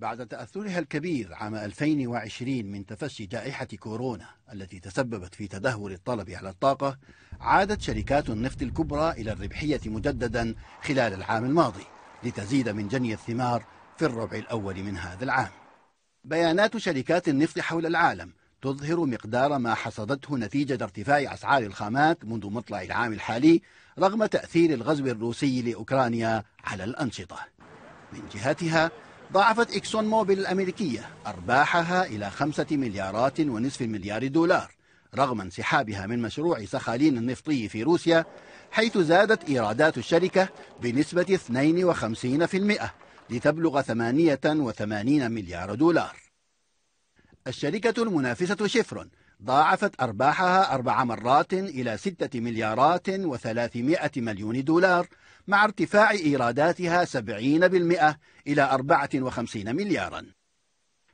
بعد تأثرها الكبير عام 2020 من تفشي جائحة كورونا التي تسببت في تدهور الطلب على الطاقة عادت شركات النفط الكبرى إلى الربحية مجددا خلال العام الماضي لتزيد من جني الثمار في الربع الأول من هذا العام. بيانات شركات النفط حول العالم تظهر مقدار ما حصدته نتيجة ارتفاع أسعار الخامات منذ مطلع العام الحالي رغم تأثير الغزو الروسي لأوكرانيا على الأنشطة. من جهتها ضاعفت إكسون موبيل الأمريكية أرباحها إلى خمسة مليارات ونصف مليار دولار رغم انسحابها من مشروع سخالين النفطي في روسيا حيث زادت إيرادات الشركة بنسبة 52% لتبلغ 88 مليار دولار. الشركة المنافسة شفرون ضاعفت أرباحها أربع مرات إلى ستة مليارات وثلاثمائة مليون دولار مع ارتفاع إيراداتها سبعين بالمئة إلى أربعة وخمسين مليارا.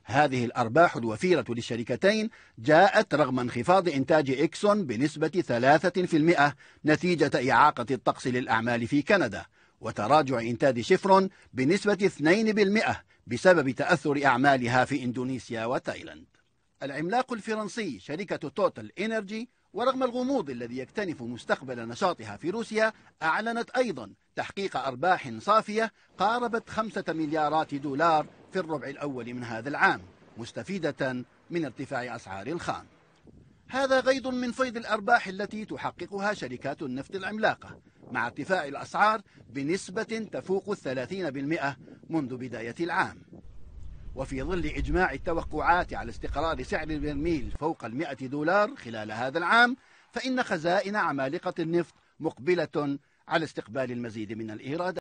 هذه الأرباح الوفيرة للشركتين جاءت رغم انخفاض إنتاج إكسون بنسبة ثلاثة في المئة نتيجة إعاقة الطقس للأعمال في كندا وتراجع إنتاج شفرون بنسبة 2% بسبب تأثر أعمالها في إندونيسيا وتايلاند. العملاق الفرنسي شركة توتال إنرجي ورغم الغموض الذي يكتنف مستقبل نشاطها في روسيا أعلنت أيضا تحقيق أرباح صافية قاربت خمسة مليارات دولار في الربع الأول من هذا العام مستفيدة من ارتفاع أسعار الخام. هذا غيض من فيض الأرباح التي تحققها شركات النفط العملاقة مع ارتفاع الأسعار بنسبة تفوق الثلاثين بالمئة منذ بداية العام. وفي ظل إجماع التوقعات على استقرار سعر البرميل فوق المئة دولار خلال هذا العام فإن خزائن عمالقة النفط مقبلة على استقبال المزيد من الإيرادات